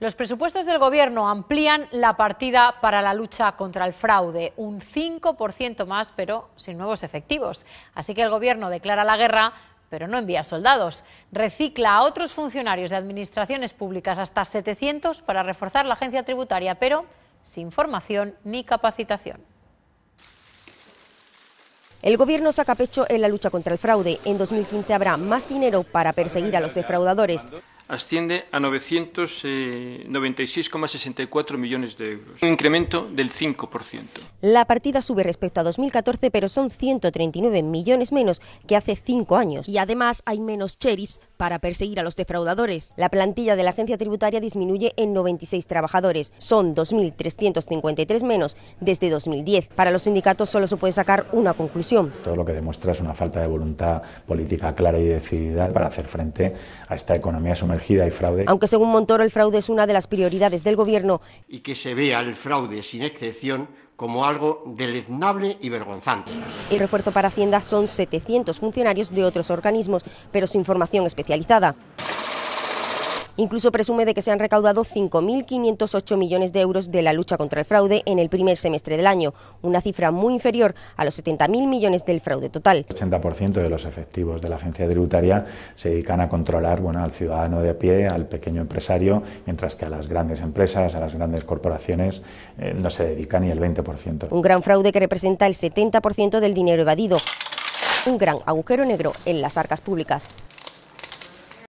Los presupuestos del Gobierno amplían la partida para la lucha contra el fraude, un 5% más, pero sin nuevos efectivos. Así que el Gobierno declara la guerra, pero no envía soldados. Recicla a otros funcionarios de administraciones públicas hasta 700 para reforzar la agencia tributaria, pero sin formación ni capacitación. El gobierno saca pecho en la lucha contra el fraude. En 2015 habrá más dinero para perseguir a los defraudadores asciende a 996,64 millones de euros, un incremento del 5%. La partida sube respecto a 2014, pero son 139 millones menos que hace cinco años. Y además hay menos sheriffs para perseguir a los defraudadores. La plantilla de la agencia tributaria disminuye en 96 trabajadores. Son 2.353 menos desde 2010. Para los sindicatos solo se puede sacar una conclusión. Todo lo que demuestra es una falta de voluntad política clara y decidida para hacer frente a esta economía sumergida fraude. Aunque según Montoro el fraude es una de las prioridades del Gobierno. Y que se vea el fraude sin excepción como algo deleznable y vergonzante. El refuerzo para Hacienda son 700 funcionarios de otros organismos, pero sin formación especializada. Incluso presume de que se han recaudado 5.508 millones de euros de la lucha contra el fraude en el primer semestre del año, una cifra muy inferior a los 70.000 millones del fraude total. El 80% de los efectivos de la agencia tributaria se dedican a controlar bueno, al ciudadano de a pie, al pequeño empresario, mientras que a las grandes empresas, a las grandes corporaciones eh, no se dedica ni el 20%. Un gran fraude que representa el 70% del dinero evadido. Un gran agujero negro en las arcas públicas.